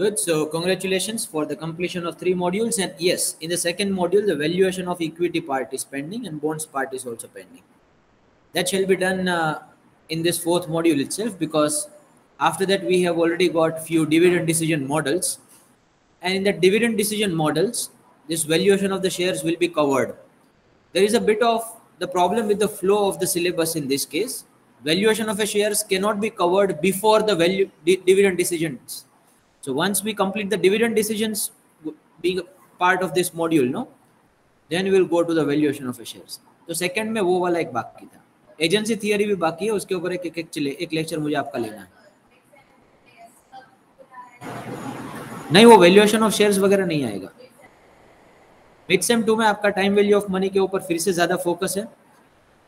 Good. So congratulations for the completion of three modules. And yes, in the second module, the valuation of equity part is pending and bonds part is also pending. That shall be done uh, in this fourth module itself because after that we have already got few dividend decision models. And in the dividend decision models, this valuation of the shares will be covered. There is a bit of the problem with the flow of the syllabus in this case. Valuation of a shares cannot be covered before the value di dividend decisions so once we complete the dividend decisions being part of this module, no, then we will go to the valuation of shares. तो second में वो वाला एक बाकी था। Agency theory भी बाकी है उसके ऊपर एक एक, एक एक लेक्चर मुझे आपका लेना है। नहीं वो वैल्यूएशन ऑफ़ शेयर्स वगैरह नहीं आएगा। मिड सेम टू में आपका टाइम वैल्यू ऑफ़ मनी के ऊपर फिर से ज़्यादा फोकस है।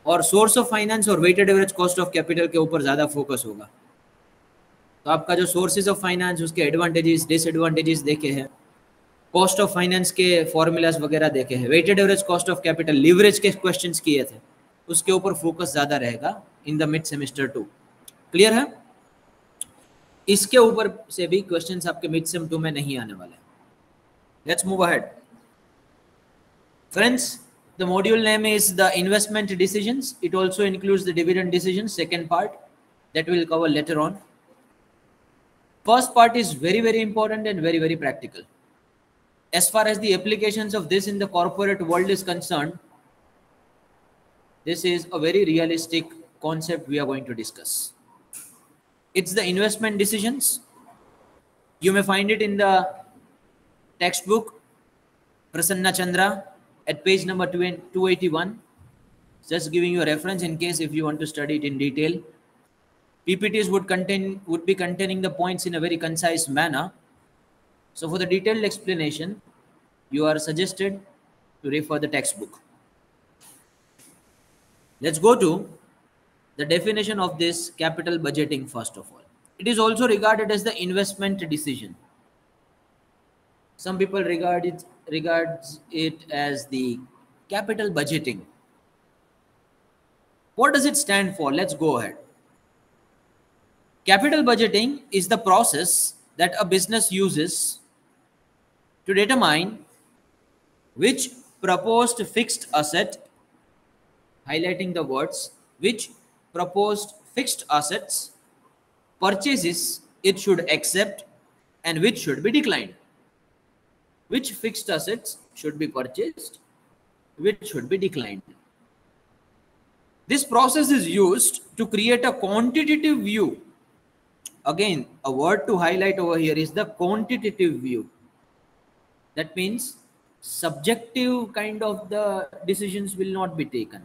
और सोर्स ऑफ़ फाइनेंस और weighted average cost of capital के ऊपर ज़्यादा फोकस होगा। तो आपका जो सोर्सेज ऑफ़ फाइनेंस उसके एडवांटेजेस डिसएडवांटेजेस देखे हैं। कॉस्ट ऑफ़ फाइनेंस के फॉर्मूलाज वगैरह देखे हैं। Weighted average cost of capital leverage के क्वेश्चंस किए थे। उसके ऊपर फोकस ज़्यादा रहेगा in the mid semester to clear है? इसके ऊपर से भी क्वेश्चन आपके मिड सेम टू में नहीं आने वाले। Let's move ahead friends the module name is the investment decisions. It also includes the dividend decisions, second part, that we'll cover later on. First part is very, very important and very, very practical. As far as the applications of this in the corporate world is concerned, this is a very realistic concept we are going to discuss. It's the investment decisions. You may find it in the textbook Prasanna Chandra at page number 281. Just giving you a reference in case if you want to study it in detail. PPTs would contain would be containing the points in a very concise manner. So for the detailed explanation, you are suggested to refer the textbook. Let's go to the definition of this capital budgeting first of all. It is also regarded as the investment decision. Some people regard it regards it as the capital budgeting. What does it stand for? Let's go ahead. Capital budgeting is the process that a business uses to determine which proposed fixed asset, highlighting the words, which proposed fixed assets purchases it should accept and which should be declined. Which fixed assets should be purchased, which should be declined. This process is used to create a quantitative view again, a word to highlight over here is the quantitative view. That means subjective kind of the decisions will not be taken.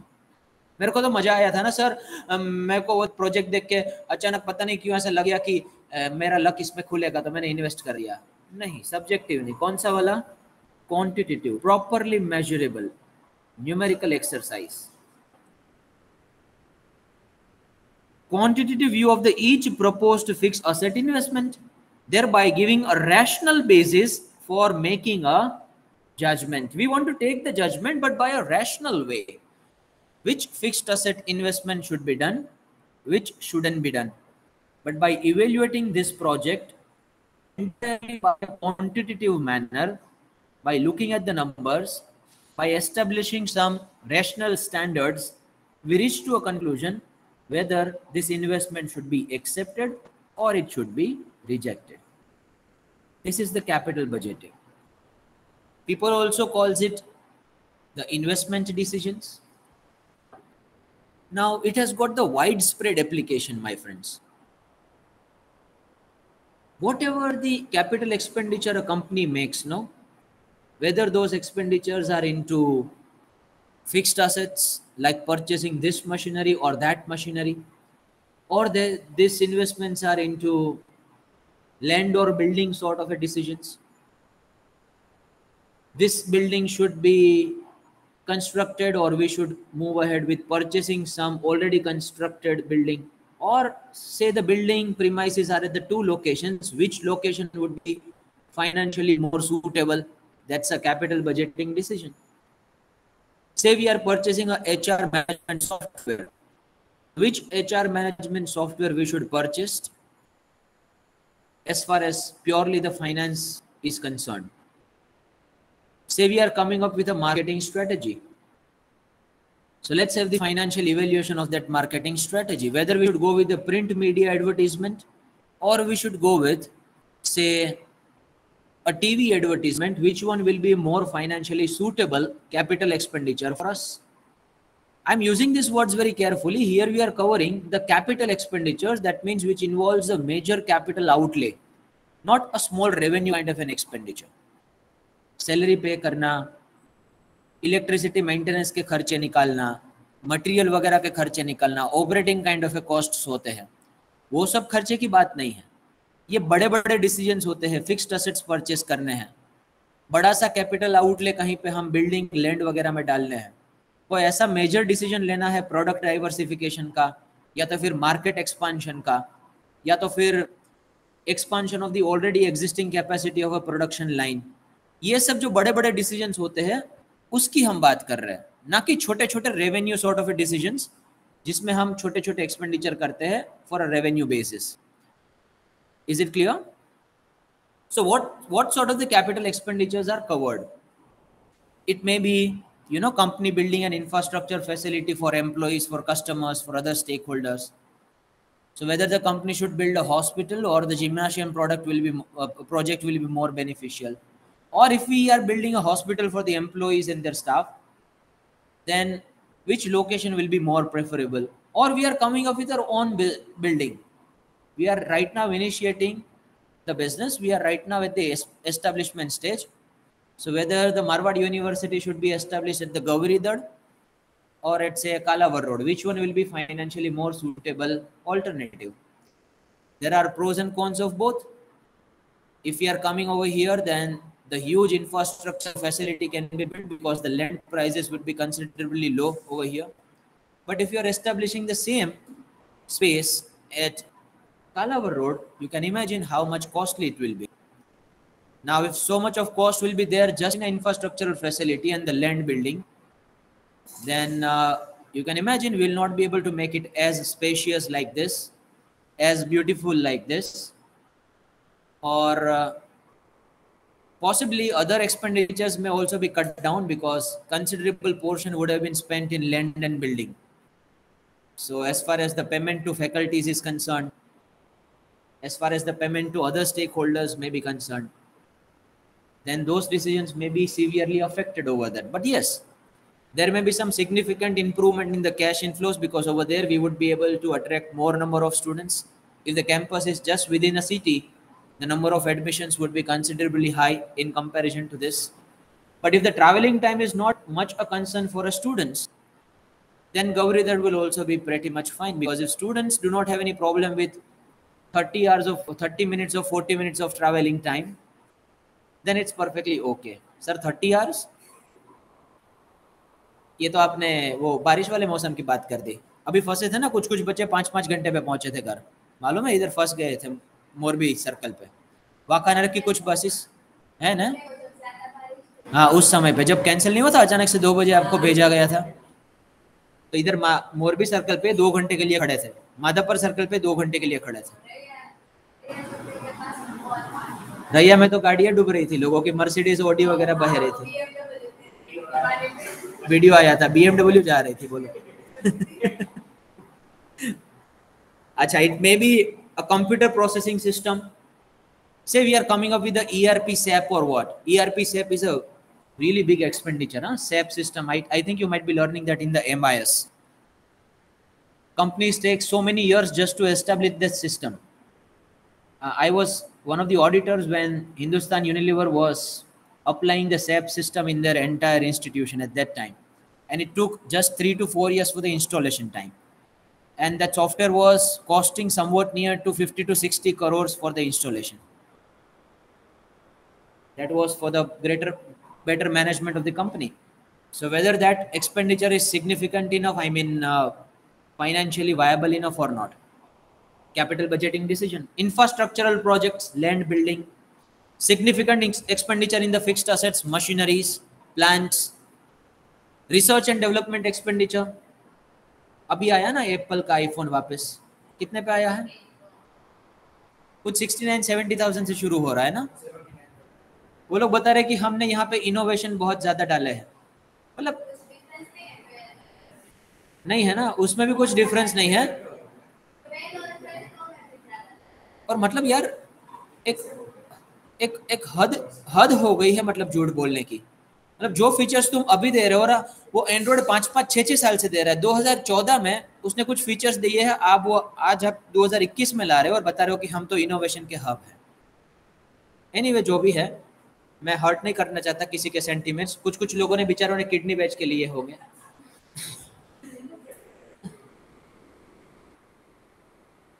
मेरे को तो मज़ा आया था ना sir मेरे को वो प्रोजेक्ट देख के अचानक पता नहीं क्यों ऐसा लग गया कि मेरा लक इसमें खुलेगा तो मैंने इन्वेस्ट कर दिया नहीं सब्जेक्टिव नहीं। कौन सा वाला? Quantitative properly measurable numerical exercise quantitative view of the each proposed fixed asset investment, thereby giving a rational basis for making a judgment. We want to take the judgment, but by a rational way. Which fixed asset investment should be done, which shouldn't be done. But by evaluating this project by a quantitative manner, by looking at the numbers, by establishing some rational standards, we reach to a conclusion whether this investment should be accepted or it should be rejected. This is the capital budgeting. People also calls it the investment decisions. Now it has got the widespread application, my friends. Whatever the capital expenditure a company makes, no, whether those expenditures are into fixed assets like purchasing this machinery or that machinery or the, these investments are into land or building sort of a decisions. This building should be constructed or we should move ahead with purchasing some already constructed building. Or say the building premises are at the two locations which location would be financially more suitable? That's a capital budgeting decision say we are purchasing a hr management software which hr management software we should purchase as far as purely the finance is concerned. Say we are coming up with a marketing strategy. So let's have the financial evaluation of that marketing strategy, whether we should go with the print media advertisement or we should go with, say, a TV advertisement, which one will be more financially suitable capital expenditure for us? I'm using these words very carefully. Here we are covering the capital expenditures. That means which involves a major capital outlay, not a small revenue kind of an expenditure. Salary pay करना electricity maintenance के खर्चे निकालना material वगैरह के खर्चे निकालना operating kind of a cost होते हैं वो सब खर्चे की बात नहीं है ये बड़े बड़े डिसीज़न होते हैं फिक्स्ड असेट्स परचेस करने हैं। बड़ा सा कैपिटल आउटले कहीं पे हम बिल्डिंग लैंड वगैरह में डालने हैं। कोई ऐसा मेजर डिसीज़न लेना है प्रोडक्ट डाइवर्सिफिकेशन का, या तो फिर मार्केट एक्सपांशन का, या तो फिर expansion of the already existing capacity of a production line ये सब जो बड़े बड़े डिसीज़न होते हैं, उसकी हम बात कर रहे हैं। ना कि छोटे छोटे रेवेन्यू सॉर्ट ऑफ़ डिसीज़न जिसमें हम छोटे छोटे एक्सपेंडिचर करते हैं for a revenue basis Is it clear? So what, what sort of the capital expenditures are covered? It may be, you know, company building an infrastructure facility for employees, for customers, for other stakeholders. So whether the company should build a hospital or the gymnasium product will be uh, project will be more beneficial. Or if we are building a hospital for the employees and their staff, then which location will be more preferable? Or we are coming up with our own bu building we are right now initiating the business. We are right now at the establishment stage. So whether the marwad university should be established at the gauridad or at say kalavar road which one will be financially more suitable alternative? There are pros and cons of both. If we are coming over here then the huge infrastructure facility can be built because the land prices would be considerably low over here. But if you are establishing the same space at Kalavar Road, you can imagine how much costly it will be. Now, if so much of cost will be there just in an infrastructural facility and the land building, then uh, you can imagine we will not be able to make it as spacious like this, as beautiful like this, or uh, Possibly other expenditures may also be cut down because considerable portion would have been spent in land and building. So as far as the payment to faculties is concerned, as far as the payment to other stakeholders may be concerned, then those decisions may be severely affected over that. But yes, there may be some significant improvement in the cash inflows because over there we would be able to attract more number of students. If the campus is just within a city, the number of admissions would be considerably high in comparison to this. But if the traveling time is not much a concern for a students, then Gauridhar will also be pretty much fine because if students do not have any problem with 30 hours of 30 minutes or 40 minutes of traveling time, then it's perfectly okay. Sir, 30 hours? ये तो आपने वो बारिश वाले मौसम की बात कर दी। अभी फंसे थे ना कुछ कुछ बच्चे पाँच पाँच घंटे पे पहुँचे थे घर। मालूम है इधर फंस गए थे मोरबी सर्कल पे। वाकानगर की कुछ बसेस है ना? हाँ उस समय पे। जब कैंसिल नहीं हुआ था अचानक से दो बजे आपको भेजा गया था। तो इधर मोरबी सर्कल पे दो घंटे के लिए खड़े थे। माधापुर सर्कल पे दो घंटे के लिए खड़ा था। रैया में तो गाड़ियाँ डूब रही थी, लोगों की मर्सिडीज, ऑडी वगैरह बह रहे थे। वीडियो आया था, बीएमडब्ल्यू जा रही थी, बोलो। अच्छा it may be a computer processing system से we are coming up with the ERP SAP और what ERP SAP is a really big expenditure हाँ SAP system I think you might be learning that in the MIS Companies take so many years just to establish this system. Uh, I was one of the auditors when Hindustan Unilever was applying the SAP system in their entire institution at that time. And it took just three to four years for the installation time and that software was costing somewhat near to 50 to 60 crores for the installation that was for the greater better management of the company so whether that expenditure is significant enough i mean uh, financially viable enough or not capital budgeting decision infrastructural projects land building significant ex expenditure in the fixed assets machineries plants research and development expenditure अभी आया ना Apple का iPhone वापस कितने पे आया है कुछ सिक्सटी नाइन सेवेंटी थाउज़ेंड से शुरू हो रहा है ना वो लोग बता रहे कि हमने यहाँ पे इनोवेशन बहुत ज़्यादा डाले हैं मतलब नहीं है ना? उसमें भी कुछ डिफरेंस नहीं है। और मतलब यार, एक एक एक हद हद हो गई है मतलब झूठ बोलने की। मतलब जो फीचर्स तुम अभी दे रहे हो ना, वो एंड्रॉइड पाँच पाँच छह छह साल से दे रहा है। 2014 में उसने कुछ फीचर्स दिए हैं, आप वो आज आप 2021 में ला रहे हो और बता रहे हो कि हम तो इनोवेशन के हब हैं। एनीवे जो भी है, मैं हर्ट नहीं करना चाहता किसी के सेंटिमेंट्स कुछ कुछ लोगों ने, बेचारों ने किडनी बेच के लिए हो गए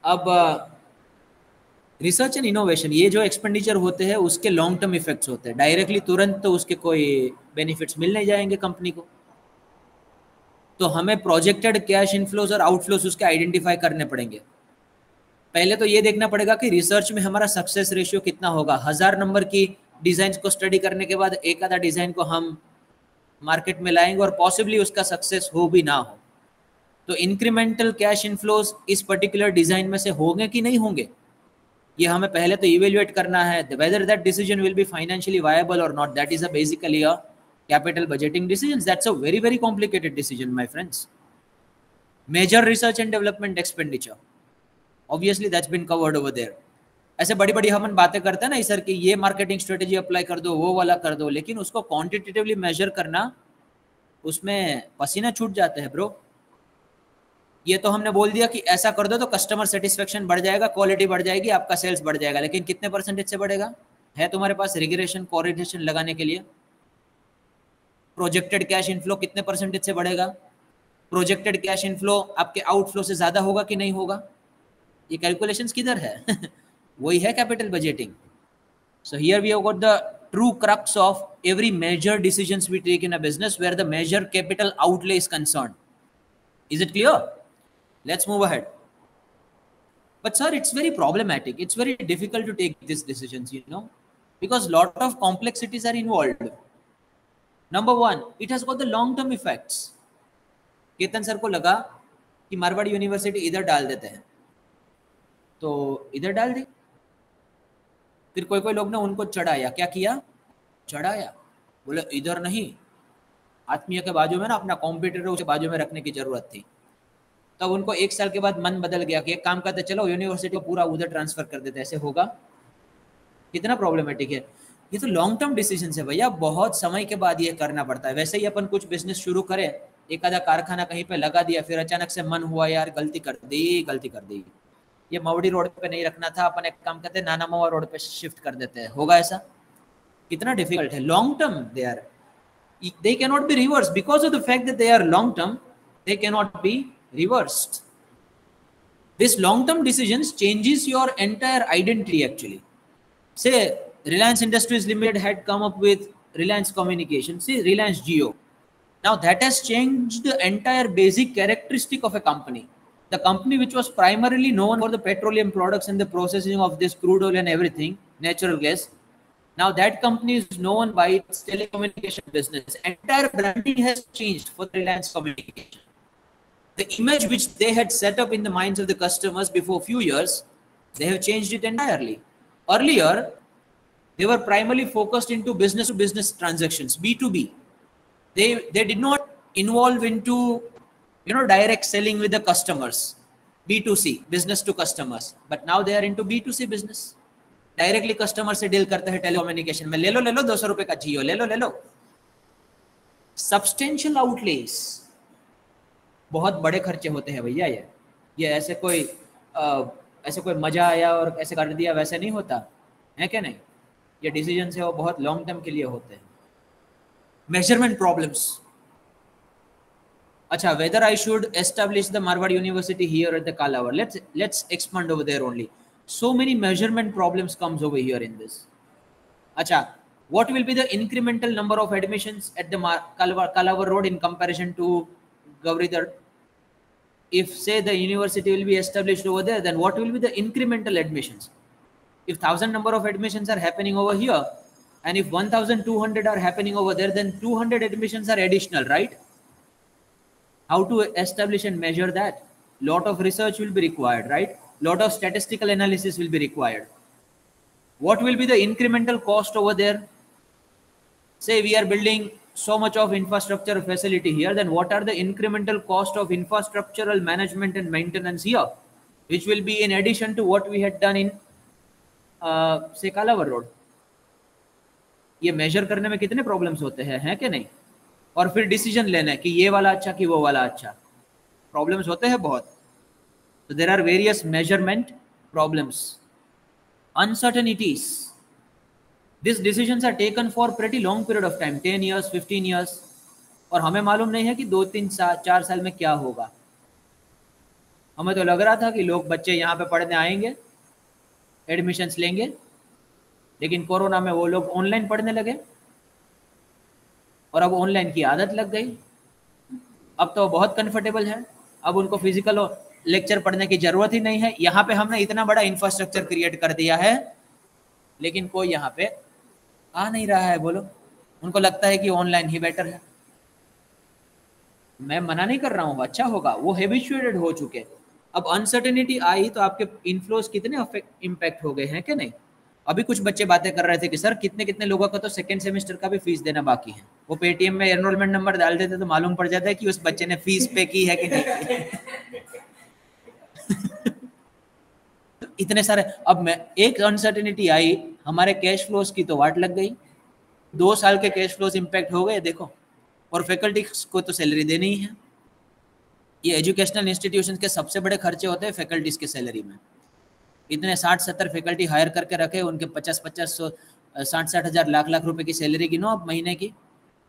अब रिसर्च एंड इनोवेशन ये जो एक्सपेंडिचर होते हैं, उसके लॉन्ग टर्म इफेक्ट्स होते हैं। डायरेक्टली तुरंत तो उसके कोई बेनिफिट्स मिल नहीं जाएँगे कंपनी को। तो हमें प्रोजेक्टेड कैश इनफ्लोज और आउटफ्लोज उसके आइडेंटिफाई करने पड़ेंगे। पहले तो ये देखना पड़ेगा कि रिसर्च में हमारा सक्सेस रेशियो कितना होगा। हज़ार नंबर की डिज़ाइन को स्टडी करने के बाद एक आधा डिज़ाइन को हम मार्केट में लाएँगे और पॉसिबली उसका सक्सेस हो भी ना हो। तो इंक्रीमेंटल कैश इनफ्लोज इस पर्टिकुलर डिज़ाइन में से होंगे कि नहीं होंगे? ये हमें पहले तो इवेल्युएट करना है whether that decision will be financially viable और not that is a basically a capital budgeting decisions that's a very very complicated decision, my friends. Major research and development expenditure. Obviously, that's been covered over there. ऐसे बड़ी बड़ी हम बातें करते हैं ना sir कि, ये मार्केटिंग स्ट्रेटेजी अप्लाई कर दो, वो वाला कर दो, लेकिन उसको क्वांटिटेटिवली मेजर करना, उसमें पसीना छूट जाता है ब्रो ये तो हमने बोल दिया कि ऐसा कर दो तो कस्टमर सेटिस्फेक्शन बढ़ जाएगा क्वालिटी बढ़ जाएगी, आपका सेल्स बढ़ जाएगा। लेकिन कितने परसेंटेज से बढ़ेगा? है तुम्हारे पास रिग्रेशन कोरिलेशन लगाने के लिए? प्रोजेक्टेड कैश इनफ्लो कितने परसेंटेज से बढ़ेगा? प्रोजेक्टेड कैश इनफ्लो आपके आउटफ्लो से ज़्यादा होगा कि नहीं होगा? ये कैलकुलेशन किधर है? वही है capital budgeting so here we have got the true crux of every major decisions we take in a business where the major capital outlay is concern is it clear let's move ahead but sir, it's very problematic. It's very difficult to take these decisions, you know, because lot of complexities are involved. Number one it has got the long term effects Ketan sir को लगा कि Marwari university इधर डाल देते हैं तो इधर डाल दी फिर कोई कोई लोग ने उनको चढ़ाया क्या किया चढ़ाया बोले इधर नहीं आत्मीय के बाजू में ना अपना कॉम्प्यूटर उसे बाजू में रखने की ज़रूरत थी तब उनको एक साल के बाद मन बदल गया कि एक काम करते, चलो यूनिवर्सिटी को पूरा उधर ट्रांसफ़र कर देते, ऐसे होगा। कितना प्रॉब्लमेटिक है। ये तो लॉन्ग टर्म डिसीज़न है भैया, बहुत समय के बाद ये करना पड़ता है। वैसे ही अपन कुछ बिज़नेस शुरू करें, एक आधा कारखाना कहीं पे लगा दिया, फिर अचानक से मन हुआ, यार गलती कर दी, गलती कर दी। ये मवड़ी रोड पे नहीं रखना था, अपन एक काम करते, नाना मवा रोड पे शिफ्ट कर देते हैं होगा ऐसा? कितना डिफ़िकल्ट है। Long term they are they cannot be reversed because of the fact that they are long term, they cannot be reversed this long term decisions changes your entire identity actually say Reliance Industries Limited had come up with Reliance Communication, see Reliance Geo. Now that has changed the entire basic characteristic of a company. The company which was primarily known for the petroleum products and the processing of this crude oil and everything, natural gas. Now that company is known by its telecommunication business. Entire branding has changed for Reliance Communication The image which they had set up in the minds of the customers before a few years, they have changed it entirely. Earlier, they were primarily focused into business to business transactions b2b they they did not involve into you know direct selling with the customers b2c business to customers but now they are into b2c business directly customer से deal करते हैं telecommunication में ले लो ले लो दो सौ रुपए का जियो ले लो ले लो सब्सटेंशियल आउटलेस बहुत बड़े खर्चे होते हैं भैया ये। ये ऐसे कोई आ, ऐसे कोई मज़ा आया और ऐसे कर दिया वैसे नहीं होता। है क्या नहीं? ये डिसीज़न है वो बहुत लॉन्ग टर्म के लिए होते हैं। मेज़रमेंट प्रॉब्लम्स अच्छा whether I should establish the Marwar university here at the Kalavar let's let's expand over there only many measurement problems comes over here in this. acha what will be the incremental number of admissions at the Kalavar, Kalavar road in comparison to Gauridhar if say the university will be established over there then what will be the incremental admissions? If 1000 number of admissions are happening over here and if 1200 are happening over there then 200 admissions are additional right? How to establish and measure that? Lot of research will be required right? Lot of statistical analysis will be required. What will be the incremental cost over there? Say we are building so much of infrastructure facility here then what are the incremental cost of infrastructural management and maintenance here which will be in addition to what we had done in uh, say Kalavar road ये measure करने में कितने problems होते हैं हैं कि नहीं और फिर डिसीज़न लेना है कि ये वाला अच्छा कि वो वाला अच्छा प्रॉब्लम्स होते हैं बहुत तो there are various measurement problems uncertainties these decisions are taken for pretty long period of time 10 years 15 years. और हमें मालूम नहीं है कि दो तीन साल चार साल में क्या होगा। हमें तो लग रहा था कि लोग बच्चे यहाँ पे पढ़ने आएँगे एडमिशन्स लेंगे, लेकिन कोरोना में वो लोग ऑनलाइन पढ़ने लगे। और अब ऑनलाइन की आदत लग गई। अब तो बहुत कंफर्टेबल है। अब उनको फ़िज़िकल लेक्चर पढ़ने की ज़रूरत ही नहीं है। यहाँ पे हमने इतना बड़ा इंफ्रास्ट्रक्चर क्रिएट कर दिया है, लेकिन कोई यहाँ पे आ नहीं रहा है, बोलो। उनको लगता है कि ऑनलाइन ही बेटर है। मैं मना नहीं कर रहा हूँ अच्छा होगा। वो हेबिचुएटेड हो चुके अब अनसर्टेनिटी आई तो आपके इन्फ्लोज कितने इम्पैक्ट हो गए हैं कि नहीं? अभी कुछ बच्चे बातें कर रहे थे कि, सर, कितने कितने लोगों का तो सेकेंड सेमेस्टर का भी फ़ीस देना बाकी है। वो पेटीएम में एनरोलमेंट नंबर डाल देते तो मालूम पड़ जाता है कि उस बच्चे ने फ़ीस पे की है कि नहीं। इतने सारे, अब मैं, एक अनसर्टेनिटी आई हमारे कैश फ्लोज की तो वाट लग गई। दो साल के कैश फ्लोज इम्पैक्ट हो गए, देखो। और फैकल्टी को तो सैलरी देनी ही है। ये एजुकेशनल इंस्टीट्यूशन के सबसे बड़े खर्चे होते हैं फैकल्टीज के सैलरी में। इतने साठ, सत्तर फैकल्टी हायर करके रखे, उनके पचास पचास, सौ, साठ साठ हज़ार, लाख लाख रुपए की सैलरी गिनो अब महीने की।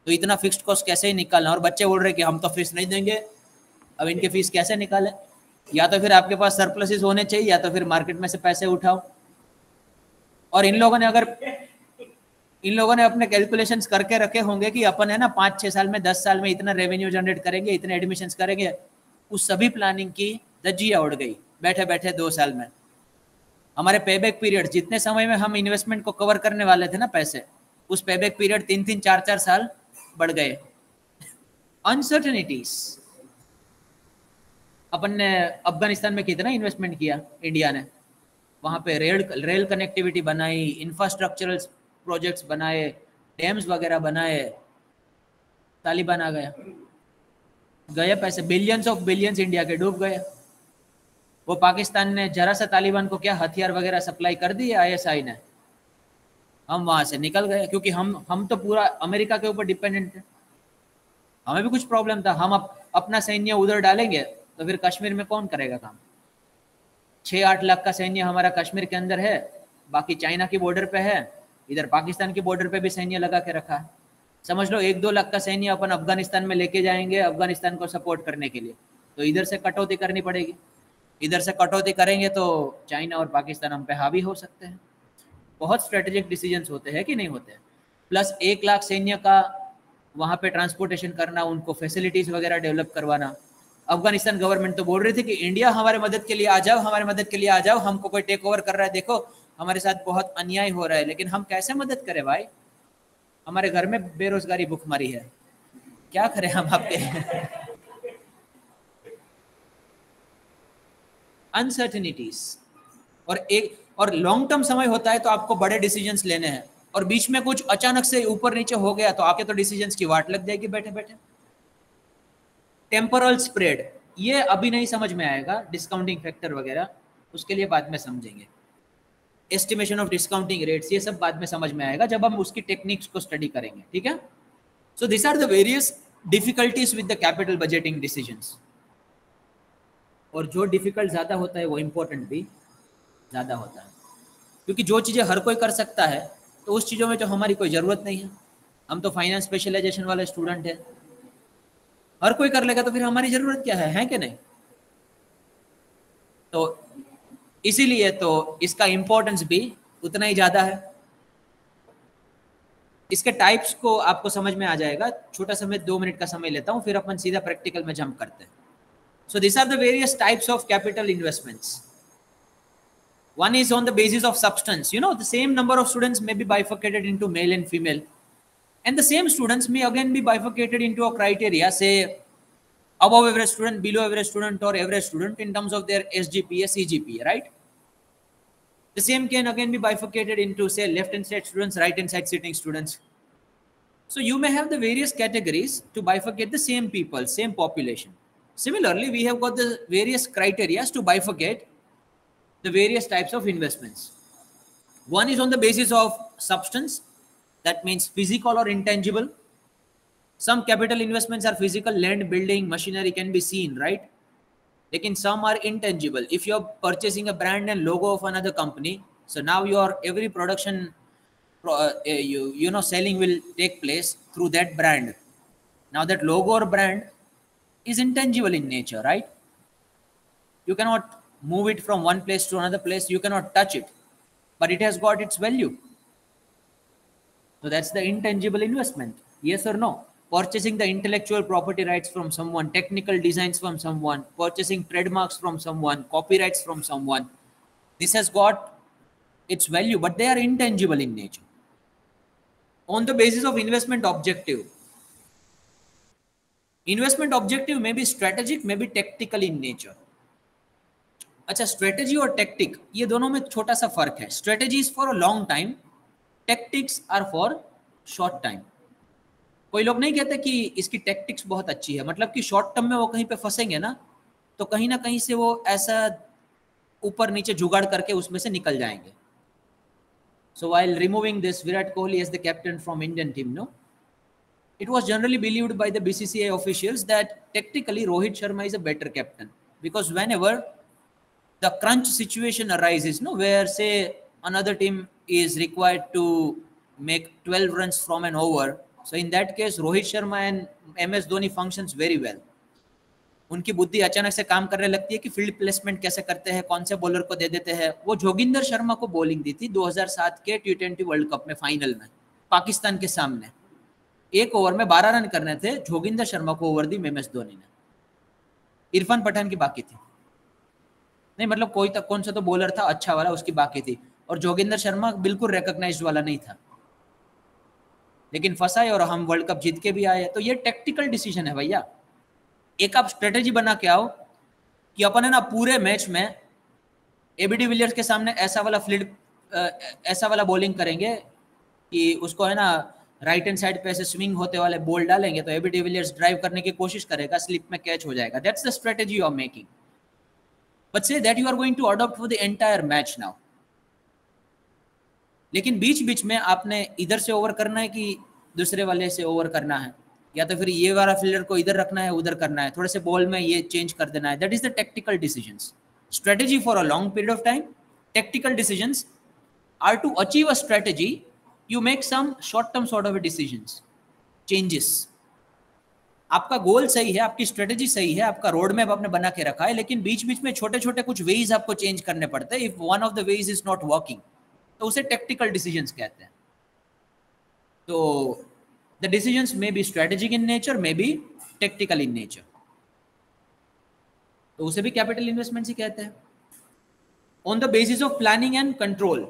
तो इतना फिक्स्ड कॉस्ट कैसे ही निकालना और बच्चे बोल रहे कि हम तो फ़ीस नहीं देंगे। अब इनके फ़ीस कैसे निकाले? या तो फिर आपके पास सरप्लसेस होने चाहिए, या तो फिर मार्केट में से पैसे उठाओ। और इन लोगों ने अगर, इन लोगों ने अपने कैलकुलेशंस करके रखे होंगे कि अपन है ना पाँच छः साल में, दस साल में इतना रेवेन्यू जनरेट करेंगे, इतने एडमिशन करेंगे, उस सभी प्लानिंग की दजिया उड़ गई, बैठे बैठे दो साल में। हमारे पेबैक पीरियड जितने समय में हम इन्वेस्टमेंट को कवर करने वाले थे ना पैसे, उस पेबैक पीरियड तीन तीन, चार चार साल बढ़ गए। अनसर्टनिटीज अपन ने अफ़गानिस्तान में कितना इन्वेस्टमेंट किया इंडिया ने? वहाँ पे रेल रेल कनेक्टिविटी बनाई इंफ्रास्ट्रक्चरल प्रोजेक्ट्स बनाए डैम्स वगैरह बनाए तालिबान आ गया। गए पैसे बिलियंस ऑफ़ बिलियंस इंडिया के डूब गए वो पाकिस्तान ने जरा सा तालिबान को क्या हथियार वगैरह सप्लाई कर दिए? आईएसआई ने। हम वहाँ से निकल गए क्योंकि हम हम तो पूरा अमेरिका के ऊपर डिपेंडेंट थे हमें भी कुछ प्रॉब्लम था। हम अप, अपना सैन्य उधर डालेंगे तो फिर कश्मीर में कौन करेगा काम? छः आठ लाख का सैन्य हमारा कश्मीर के अंदर है, बाकी चाइना की बॉर्डर पे है, इधर पाकिस्तान की बॉर्डर पे भी सैन्य लगा के रखा है। समझ लो, एक दो लाख का सैन्य अपन अफ़गानिस्तान में लेके जाएँगे अफ़गानिस्तान को सपोर्ट करने के लिए। तो इधर से कटौती करनी पड़ेगी। इधर से कटौती करेंगे तो चाइना और पाकिस्तान हम पे हावी हो सकते हैं। बहुत स्ट्रेटेजिक डिसीज़न होते हैं कि नहीं होते हैं। प्लस एक लाख सैन्य का वहाँ पे ट्रांसपोर्टेशन करना, उनको फैसिलिटीज़ वगैरह डेवलप करवाना अफ़गानिस्तान गवर्नमेंट तो बोल रही थी कि इंडिया हमारे मदद के लिए आ जाओ, हमारे मदद के लिए आ जाओ, हमको कोई टेक ओवर कर रहा है, देखो, हमारे साथ बहुत अन्याय हो रहा है, लेकिन हम कैसे मदद करें भाई? हमारे घर में बेरोजगारी भुखमरी है। क्या करें हम आपके? अनसर्टनिटीज और एक, और लॉन्ग टर्म समय होता है तो आपको बड़े डिसीज़न लेने हैं। और बीच में कुछ अचानक से ऊपर नीचे हो गया तो आपके तो डिसीज़न की वाट लग जाएगी बैठे बैठे टेम्परल स्प्रेड, ये अभी नहीं समझ में आएगा डिस्काउंटिंग फैक्टर वगैरह, उसके लिए बाद में समझेंगे। एस्टिमेशन ऑफ़ डिस्काउंटिंग रेट्स ये सब बाद में समझ में आएगा, जब हम उसकी टेक्निक्स को स्टडी करेंगे, ठीक है? So this are the various difficulties with the capital budgeting decisions और जो डिफ़िकल्ट ज़्यादा होता है, वो इम्पोर्टेंट भी ज़्यादा होता है। क्योंकि जो चीज़ें हर कोई कर सकता है तो उस चीज़ों में तो हमारी कोई ज़रूरत नहीं है। हम तो फाइनेंस स्पेशलाइजेशन वाले स्टूडेंट हैं। हर कोई कर लेगा तो फिर हमारी ज़रूरत क्या है? है कि नहीं? तो इसीलिए तो इसका इंपॉर्टेंस भी उतना ही ज़्यादा है। इसके टाइप्स को आपको समझ में आ जाएगा। छोटा समय, दो मिनट का समय लेता हूँ, फिर अपन सीधा प्रैक्टिकल में जंप करते हैं। So this are the various types of capital investments one is on the basis of substance you know the same number of students may be bifurcated into male and female And the same students may again be bifurcated into a criteria, say, above average student, below average student, or average student in terms of their SGPA, CGPA, right? The same can again be bifurcated into say left hand side students, right hand side sitting students. So you may have the various categories to bifurcate the same people, same population. Similarly, we have got the various criteria to bifurcate the various types of investments. One is on the basis of substance, that means physical or intangible. Some capital investments are physical, land, building, machinery can be seen, right? Like some are intangible. If you're purchasing a brand and logo of another company, so now your every production uh, you you know selling will take place through that brand. Now that logo or brand is intangible in nature, right? You cannot move it from one place to another place. You cannot touch it, but it has got its value. So that's the intangible investment. Yes or no? Purchasing the intellectual property rights from someone, technical designs from someone, purchasing trademarks from someone, copyrights from someone. This has got its value, but they are intangible in nature. On the basis of investment objective, investment objective may be strategic, may be tactical in nature. अच्छा strategy और tactic ये दोनों में छोटा सा फर्क है strategy is for a long time Tactics are for short time कोई लोग नहीं कहते कि इसकी टेक्टिक्स बहुत अच्छी है। मतलब कि शॉर्ट टर्म में वो कहीं पे फंसेंगे ना तो कहीं ना कहीं से वो ऐसा ऊपर नीचे जुगाड़ करके उसमें से निकल जाएँगे। So while removing this Virat Kohli as the captain from Indian team no it was generally believed by the BCCI officials that tactically Rohit Sharma is a better captain because whenever the crunch situation arise nowhere से another team is required to make 12 runs from an over. So in that case, Rohit Sharma and MS Dhoni functions very well. उनकी बुद्धि अचानक से काम करने लगती है कि फ़ील्ड प्लेसमेंट कैसे करते हैं कौन से बॉलर को दे देते हैं। वो जोगिंदर शर्मा को बॉलिंग दी थी 2007 के टी ट्वेंटी वर्ल्ड कप में फाइनल में पाकिस्तान के सामने। एक ओवर में 12 रन करने थे जोगिंदर शर्मा को ओवर दी एम एस धोनी ने। इरफान पठान की बाकी थी। नहीं मतलब कोई तक कौन सा तो बॉलर था अच्छा वाला उसकी बाकी थी। और जोगिंदर शर्मा बिल्कुल रिकॉग्नाइज वाला नहीं था। लेकिन फंसा और हम वर्ल्ड कप जीत के भी आए। तो ये टेक्टिकल डिसीज़न है भैया। एक आप स्ट्रेटेजी बना के आओ कि अपन है ना पूरे मैच में एबीडी विलियर्स के सामने ऐसा वाला फ्लिड ऐसा वाला बॉलिंग करेंगे कि उसको है ना राइट हैंड साइड पे ऐसे स्विंग होते वाले बॉल डालेंगे तो एबी डिविलियर्स ड्राइव करने की कोशिश करेगा स्लिप में कैच हो जाएगा। That's the strategy of making but say that you are going to adopt for the entire match now लेकिन बीच बीच में आपने इधर से ओवर करना है कि दूसरे वाले से ओवर करना है? या तो फिर ये वाला फील्डर को इधर रखना है, उधर करना है? थोड़े से बॉल में ये चेंज कर देना है। That is the tactical decision strategy for a long period of time tactical decision are to achieve a strategy you make some short term sort of decision changes आपका गोल सही है, आपकी strategy सही है, आपका रोड मैप आपने बना के रखा है, लेकिन बीच बीच में छोटे छोटे कुछ वेज आपको चेंज करने पड़ते हैं if one of the ways is not working तो उसे टेक्टिकल डिसीज़न कहते हैं। तो the decision may be strategic in nature may be tactical in nature तो उसे भी कैपिटल इन्वेस्टमेंट ही कहते हैं। On the basis of planning and control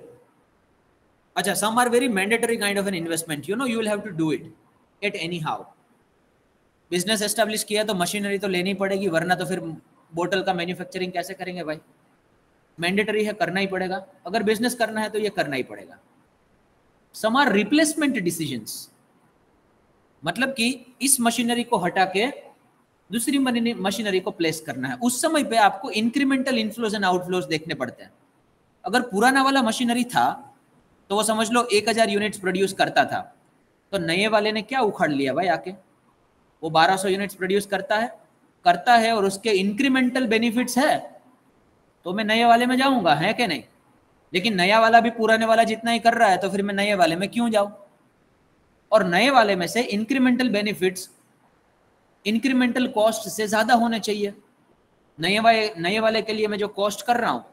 अच्छा some are very mandatory kind of an investment you know you will have to do it at anyhow business establish किया तो machinery तो लेनी पड़ेगी, वरना तो फिर बोतल का मैन्युफैक्चरिंग कैसे करेंगे भाई? मैंडेटरी है, करना ही पड़ेगा। अगर बिज़नेस करना है तो ये करना ही पड़ेगा। सम आर रिप्लेसमेंट डिसीज़न मतलब कि इस मशीनरी को हटा के दूसरी मशीनरी को प्लेस करना है। उस समय पे आपको इंक्रीमेंटल इनफ्लोज एंड आउटफ्लोज देखने पड़ते हैं। अगर पुराना वाला मशीनरी था तो वो समझ लो एक हज़ार यूनिट्स प्रोड्यूस करता था। तो नए वाले ने क्या उखाड़ लिया भाई आके? वो 1200 यूनिट्स प्रोड्यूस करता है करता है और उसके इंक्रीमेंटल बेनिफिट्स है। तो मैं नए वाले में जाऊँगा, है कि नहीं? लेकिन नया वाला भी पुराने वाला जितना ही कर रहा है तो फिर मैं नए वाले में क्यों जाऊँ? और नए वाले में से इंक्रीमेंटल बेनिफिट्स इंक्रीमेंटल कॉस्ट से ज़्यादा होने चाहिए। नए वाले नए वाले के लिए मैं जो कॉस्ट कर रहा हूँ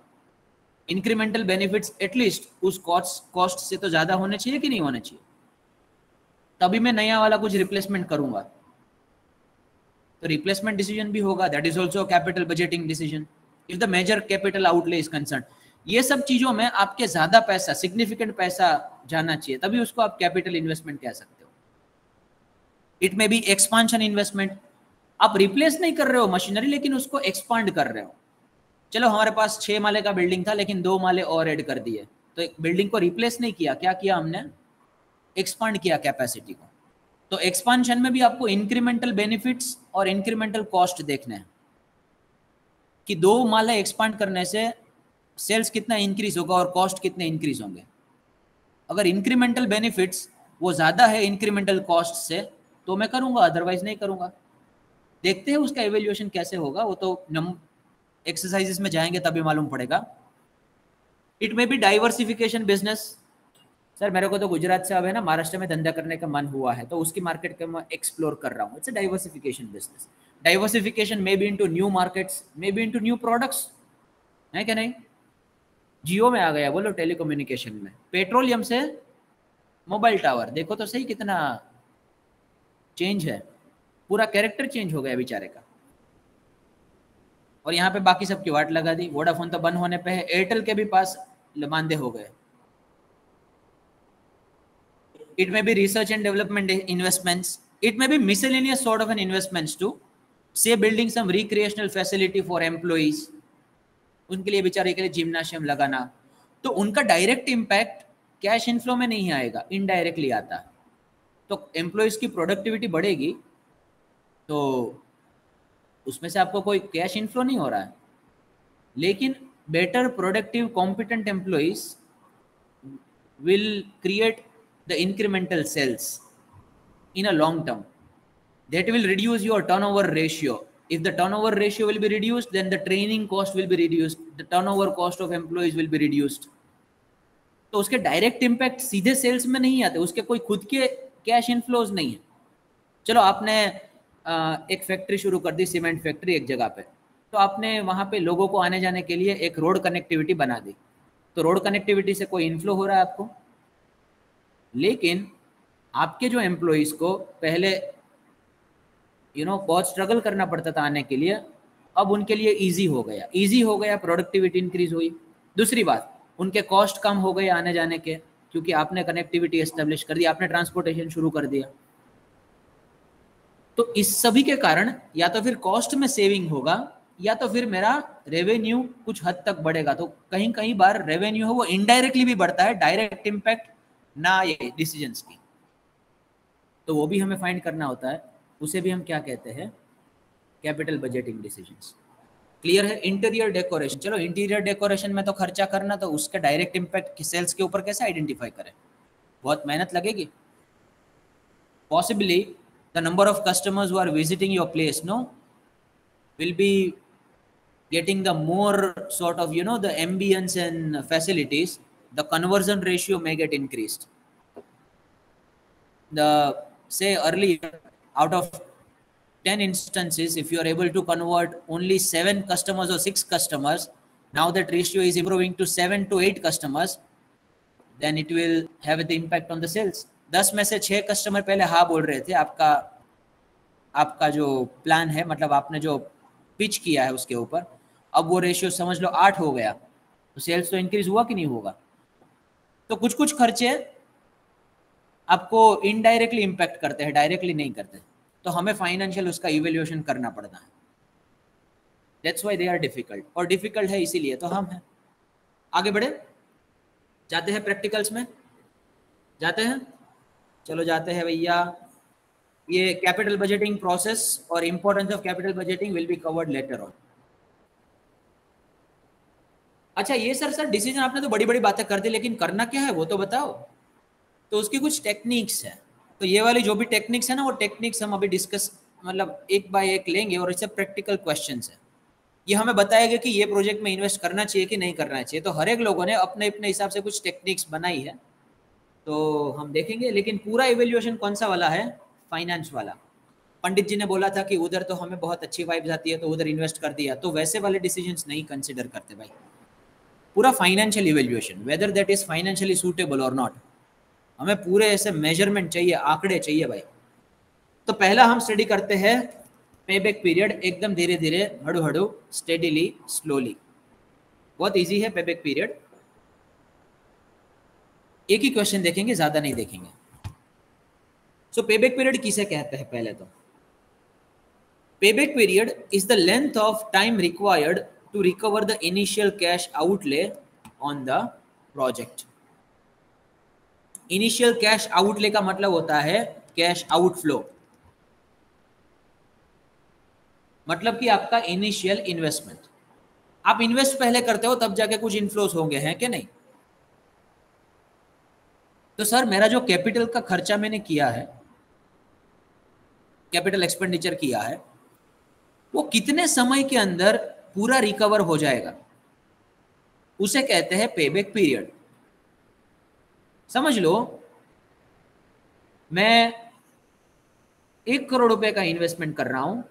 इंक्रीमेंटल बेनिफिट्स एटलीस्ट उस कॉस्ट कॉस्ट से तो ज़्यादा होने चाहिए कि नहीं होने चाहिए? तभी मैं नया वाला कुछ रिप्लेसमेंट करूँगा। तो रिप्लेसमेंट डिसीज़न भी होगा that is also capital budgeting decision if the major capital outlay is concern ये सब चीज़ों में आपके ज़्यादा पैसा सिग्निफिकेंट पैसा जाना चाहिए, तभी उसको आप कैपिटल इन्वेस्टमेंट कह सकते हो। It may be expansion investment आप रिप्लेस नहीं कर रहे हो मशीनरी लेकिन उसको एक्सपांड कर रहे हो। चलो, हमारे पास छह माले का बिल्डिंग था, लेकिन दो माले और ऐड कर दिए। तो एक बिल्डिंग को रिप्लेस नहीं किया। क्या किया हमने? एक्सपांड किया कैपेसिटी को। तो एक्सपांशन में भी आपको इंक्रीमेंटल बेनिफिट्स और इंक्रीमेंटल कॉस्ट देखने हैं। कि दो माले एक्सपांड करने से सेल्स कितना इंक्रीज होगा और कॉस्ट कितने इंक्रीज होंगे। अगर इंक्रीमेंटल बेनिफिट्स वो ज़्यादा है इंक्रीमेंटल कॉस्ट से तो मैं करूँगा अदरवाइज़ नहीं करूँगा। देखते हैं उसका एवेल्यूएशन कैसे होगा, वो तो एक्सरसाइजेस में जाएँगे तभी मालूम पड़ेगा। It may be diversification business sir, मेरे को तो गुजरात से अब है ना, महाराष्ट्र में धंधा करने का मन हुआ है तो उसकी मार्केट का मैं एक्सप्लोर कर रहा हूँ। It's diversification business diversification may be into new markets may be into new products है क्या नहीं? जियो में आ गया, बोलो टेलीकम्युनिकेशन में। पेट्रोलियम से मोबाइल टावर देखो तो सही कितना चेंज है। पूरा कैरेक्टर चेंज हो गया बेचारे का। और यहाँ पे बाकी सबकी वाट लगा दी। वोडाफोन तो बंद होने पे है। एयरटेल के भी पास मानदे हो गए। It may be research and development investments. It may be miscellaneous sort of an investments too say building some recreational facility for employees. उनके लिए बेचारे के लिए जिम्नाशियम लगाना। तो उनका डायरेक्ट इम्पैक्ट कैश इनफ्लो में नहीं आएगा इनडायरेक्टली आता। तो एम्प्लॉयज़ की प्रोडक्टिविटी बढ़ेगी तो उसमें से आपको कोई कैश इनफ्लो नहीं हो रहा है। लेकिन better productive competent employees will create the incremental sales in a long term that will reduce your turnover ratio. If the turnover ratio will be reduced, then the training cost will be reduced. The turnover cost of employees will be reduced. तो उसके direct impact सीधे sales में नहीं आते, उसके कोई खुद के कैश इनफ्लोज नहीं है। चलो, आपने एक फैक्ट्री शुरू कर दी सीमेंट फैक्ट्री एक जगह पे। तो आपने वहाँ पे लोगों को आने जाने के लिए एक रोड कनेक्टिविटी बना दी। तो रोड कनेक्टिविटी से कोई इन्फ्लो हो रहा है आपको? लेकिन आपके जो एम्प्लॉयज़ को पहले यू नो बहुत स्ट्रगल करना पड़ता था आने के लिए। अब उनके लिए इजी हो गया। इजी हो गया प्रोडक्टिविटी इंक्रीज हुई। दूसरी बात, उनके कॉस्ट कम हो गए आने जाने के, क्योंकि आपने कनेक्टिविटी एस्टेब्लिश कर दी, आपने ट्रांसपोर्टेशन शुरू कर दिया। तो इस सभी के कारण, या तो फिर कॉस्ट में सेविंग होगा, या तो फिर मेरा रेवेन्यू कुछ हद तक बढ़ेगा। तो कहीं कहीं बार रेवेन्यू हो, वो इनडायरेक्टली भी बढ़ता है डायरेक्ट इम्पैक्ट ना ये डिसीज़न की। तो वो भी हमें फाइंड करना होता है। उसे भी हम क्या कहते हैं? कैपिटल बजटिंग डिसीजंस क्लियर है? इंटीरियर डेकोरेशन चलो इंटीरियर डेकोरेशन में तो खर्चा करना तो उसका डायरेक्ट इम्पैक्ट सेल्स के ऊपर कैसे आइडेंटिफाई करें? बहुत मेहनत लगेगी। Possibly the number of customers who are visiting your place no will be getting the more sort of, you know, the ambience and facilities, the conversion ratio may get increased. The, say, earlier out of 10 instances, if you are able to convert only seven customers or six customers, now that ratio is improving to seven to eight customers, then it will have the impact on the sales. दस में से छह customer पहले हाँ बोल रहे थे आपका आपका जो प्लान है मतलब आपने जो पिच किया है उसके ऊपर अब वो रेशियो समझ लो आठ हो गया तो सेल्स तो इंक्रीज हुआ कि नहीं होगा तो कुछ कुछ खर्चे आपको इनडायरेक्टली इम्पैक्ट करते हैं डायरेक्टली नहीं करते। तो हमें फाइनेंशियल उसका इवेल्युएशन करना पड़ता है। That's why they are difficult और डिफ़िकल्ट है इसीलिए तो हम हैं। आगे बढ़े। जाते हैं प्रैक्टिकल्स में। जाते हैं। चलो जाते हैं भैया। ये कैपिटल बजटिंग प्रोसेस और importance of capital budgeting will be covered later on अच्छा ये सर सर डिसीज़न आपने तो बड़ी बड़ी बातें कर दी, लेकिन करना क्या है वो तो बताओ। तो उसकी कुछ टेक्निक्स है। तो ये वाली जो भी टेक्निक्स है ना, वो टेक्निक्स हम अभी डिस्कस मतलब एक बाय एक लेंगे और इससे प्रैक्टिकल क्वेश्चन है। ये हमें बताएगा कि ये प्रोजेक्ट में इन्वेस्ट करना चाहिए कि नहीं करना चाहिए। तो हर एक लोगों ने अपने अपने हिसाब से कुछ टेक्निक्स बनाई है। तो हम देखेंगे, लेकिन पूरा इवेल्युएशन कौन सा वाला है? फाइनेंस वाला। पंडित जी ने बोला था कि उधर तो हमें बहुत अच्छी वाइब्स आती है तो उधर इन्वेस्ट कर दिया। तो वैसे वाले डिसीजंस नहीं कंसिडर करते भाई। पूरा financial evaluation whether that is financially suitable और नॉट हमें पूरे ऐसे मेज़रमेंट चाहिए, आंकड़े चाहिए भाई। तो पहला हम स्टडी करते हैं पे बैक पीरियड एकदम धीरे धीरे हड़ू हड़ू स्टेडीली स्लोली बहुत इजी है पे बैक पीरियड एक ही क्वेश्चन देखेंगे, ज़्यादा नहीं देखेंगे। सो पे बैक पीरियड किसे कहते हैं पहले तो? Payback period is the length of time required to recover the initial cash outlay on the project initial cash outlay का मतलब होता है कैश आउटफ्लो मतलब कि आपका इनिशियल इन्वेस्टमेंट आप इन्वेस्ट पहले करते हो, तब जाके कुछ इनफ्लोस होंगे, हैं कि नहीं? तो सर, मेरा जो कैपिटल का खर्चा मैंने किया है कैपिटल एक्सपेंडिचर किया है, वो कितने समय के अंदर पूरा रिकवर हो जाएगा? उसे कहते हैं पेबैक पीरियड समझ लो, मैं एक करोड़ रुपए का इन्वेस्टमेंट कर रहा हूँ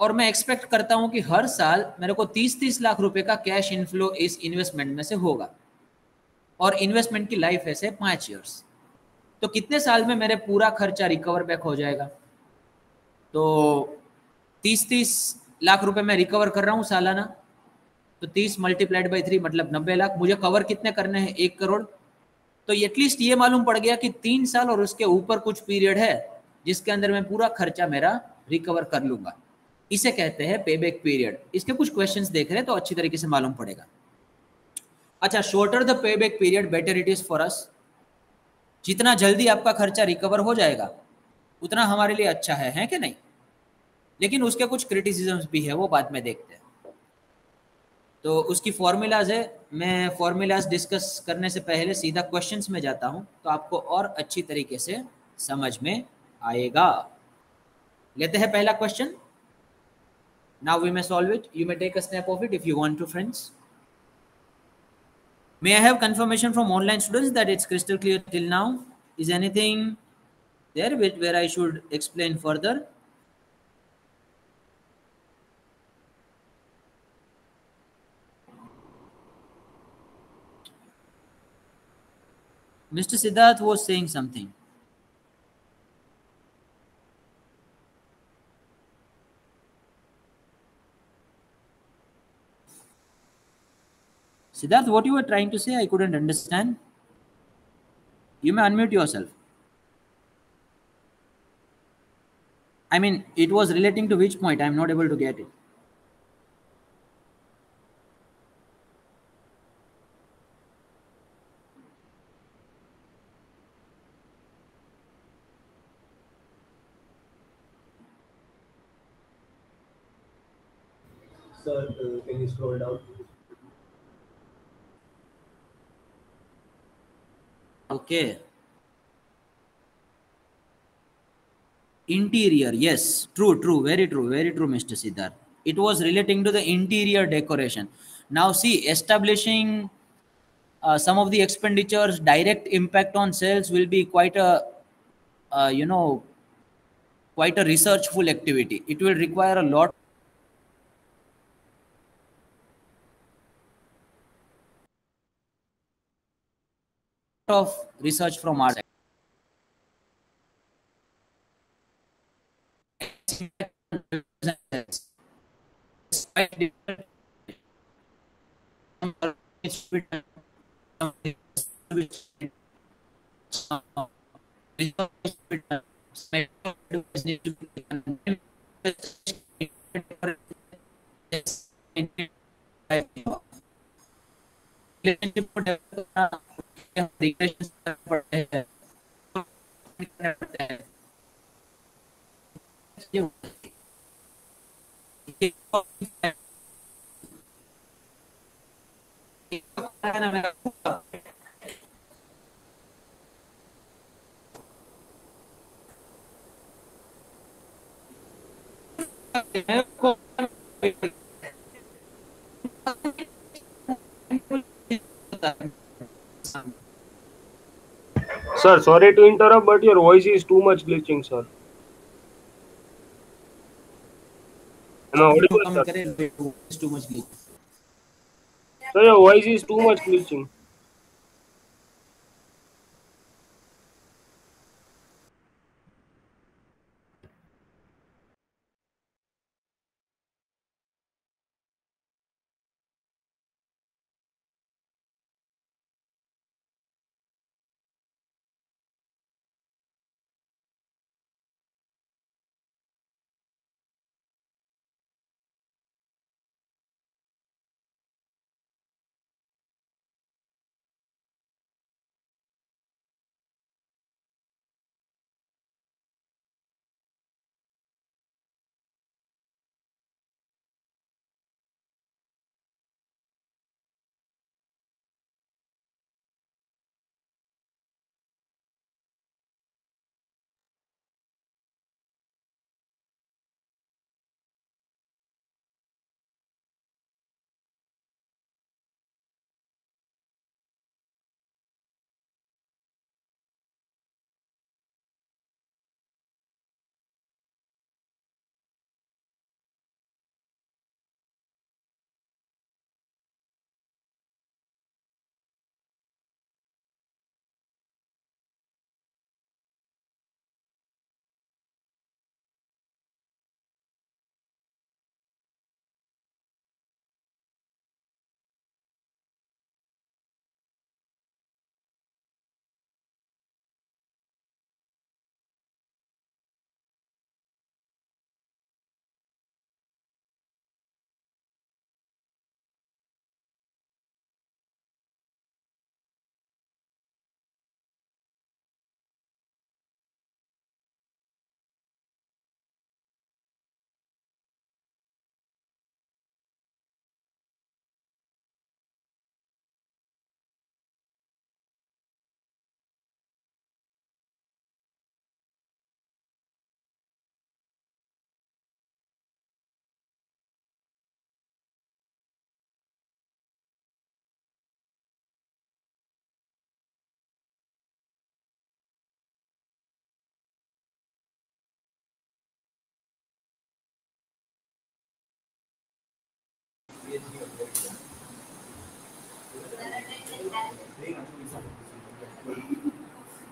और मैं एक्सपेक्ट करता हूँ कि हर साल मेरे को 30-30 लाख रुपए का कैश इनफ्लो इस इन्वेस्टमेंट में से होगा। और इन्वेस्टमेंट की लाइफ ऐसे पाँच ईयर्स तो कितने साल में मेरे पूरा खर्चा रिकवर बैक हो जाएगा? तो 30-30 लाख रुपए मैं रिकवर कर रहा हूँ सालाना। तो 30 मल्टीप्लाइड बाई थ्री मतलब 90 लाख। मुझे कवर कितने करने हैं? एक करोड़। तो एटलीस्ट ये मालूम पड़ गया कि तीन साल और उसके ऊपर कुछ पीरियड है जिसके अंदर मैं पूरा खर्चा मेरा रिकवर कर लूँगा। इसे कहते हैं पेबैक पीरियड इसके कुछ क्वेश्चंस देख रहे हैं तो अच्छी तरीके से मालूम पड़ेगा। अच्छा shorter the payback period better it is for us जितना जल्दी आपका खर्चा रिकवर हो जाएगा उतना हमारे लिए अच्छा है, है कि नहीं? लेकिन उसके कुछ क्रिटिसिजम्स भी है वो बाद में देखते हैं। तो उसकी फॉर्मूलाज है। मैं फॉर्मूलाज डिस्कस करने से पहले सीधा क्वेश्चंस में जाता हूँ तो आपको और अच्छी तरीके से समझ में आएगा। लेते हैं पहला question now we may solve it you may take a snap of it if you want to friends may I have confirmation from online students that it's crystal clear till now is anything there with where I should explain further Mr. Siddharth was saying something. Siddharth, what you were trying to say, I couldn't understand. You may unmute yourself. I mean, it was relating to which point? I'm not able to get it. Sir, uh, can you scroll down? Okay. Interior, yes, true, true, very true, very true, Mr. Siddharth. It was relating to the interior decoration. Now, see, establishing uh, some of the expenditures, direct impact on sales will be quite a, uh, you know, quite a researchful activity. It will require a lot of research from our conditions for you Thank you. Sir, sorry to interrupt, but your voice is too much glitching, sir. I audible, sir? Sir, your voice is too much glitching.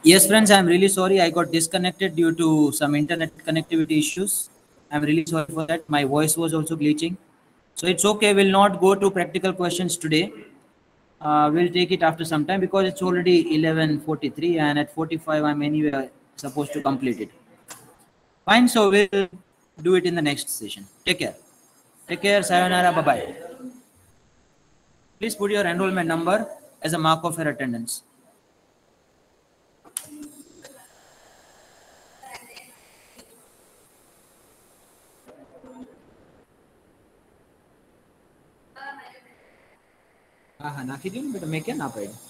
Yes, friends, I'm really sorry. I got disconnected due to some internet connectivity issues. I'm really sorry for that. My voice was also glitching. So it's okay. We'll not go to practical questions today. Uh, we'll take it after some time because it's already 11.43 and at 45 I'm anyway supposed to complete it. Fine, so we'll do it in the next session. Take care. Take care. Sayonara. Bye-bye. Please put your enrollment number as a mark of your attendance. हाँ हाँ नाखी दिन बेटा मैं क्या ना पाएगा